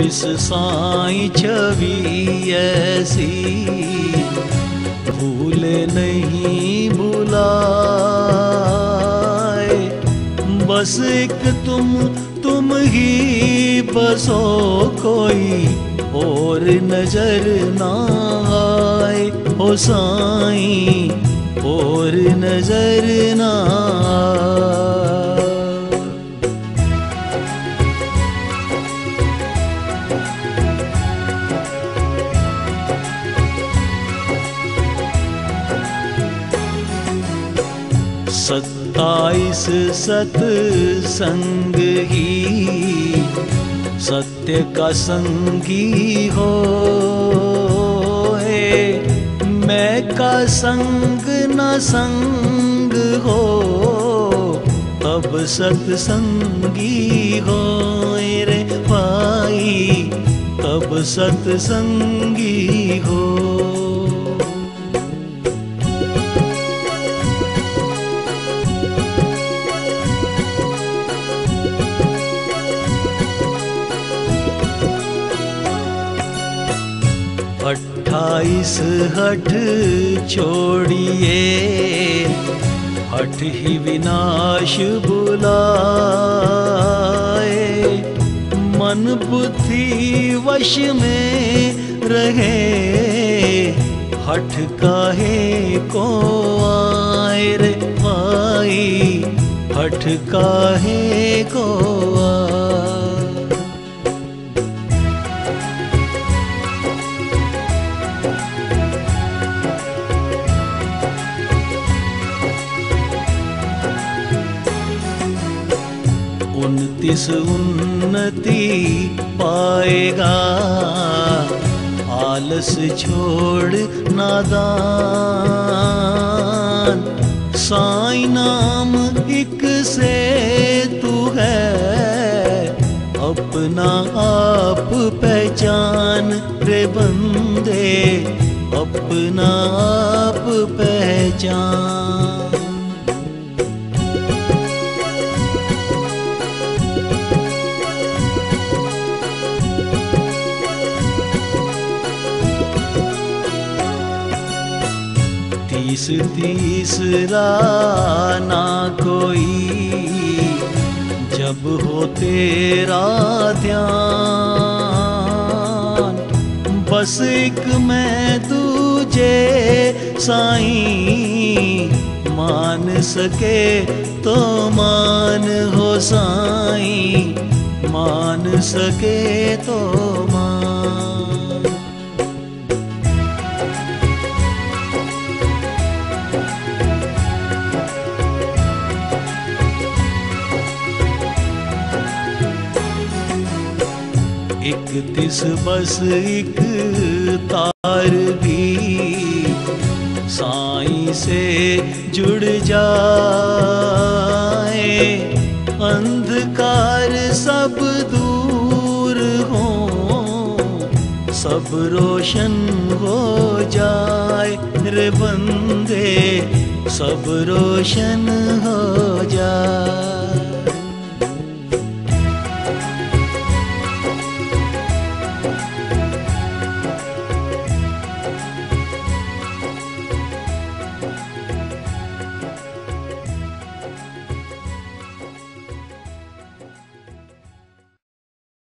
चौबीस साई छवि ऐसी। भूले नहीं भुलाए। बस एक तुम तुम ही बसो कोई और नज़र ना आए। हो साई, और नज़र ना आए। सत्ताईस सत्संग ही सत्य का संगी हो मैं का संग न संग हो तब सत्संगी हो रे भाई तब सत्संगी हो। अट्ठाईस हठ छोड़िए। हठ ही विनाश बुलाए। मन बुद्धि वश में रहे। हठ काहे को आए रे भाई हठ काहे को आए? उनतीस उन्नति पाएगा। आलस छोड़ नादान। साई नाम एक से तू है। अपना आप पहचान रे बंदे। अपना आप पहचान। तीस तीसरा ना कोई। जब हो तेरा ध्यान, बस एक मैं तुझे साई। मान सके तो मान हो साई। मान सके तो इकतीस बस, एक तार भी साई से जुड़ जाए। अंधकार सब दूर हो, सब रोशन हो जाए रे बंदे, सब रोशन हो जाए।